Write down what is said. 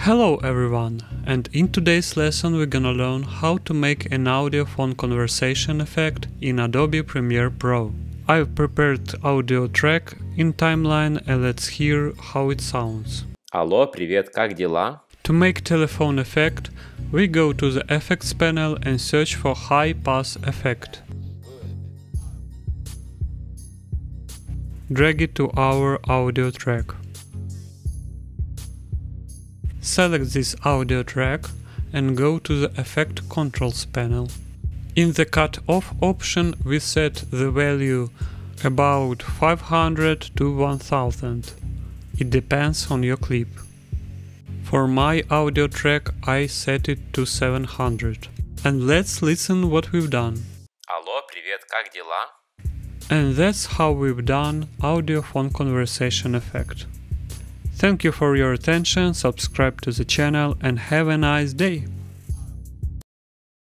Hello everyone, and in today's lesson we're gonna learn how to make an audio phone conversation effect in Adobe Premiere Pro. I've prepared audio track in timeline and let's hear how it sounds. Алло, привет, как дела? To make telephone effect, we go to the effects panel and search for high pass effect. Drag it to our audio track. Select this audio track and go to the Effect Controls panel. In the Cut Off option we set the value about 500 to 1000. It depends on your clip. For my audio track I set it to 700. And let's listen what we've done. Алло, привет, как дела? And that's how we've done audio phone conversation effect. Thank you for your attention, subscribe to the channel and have a nice day!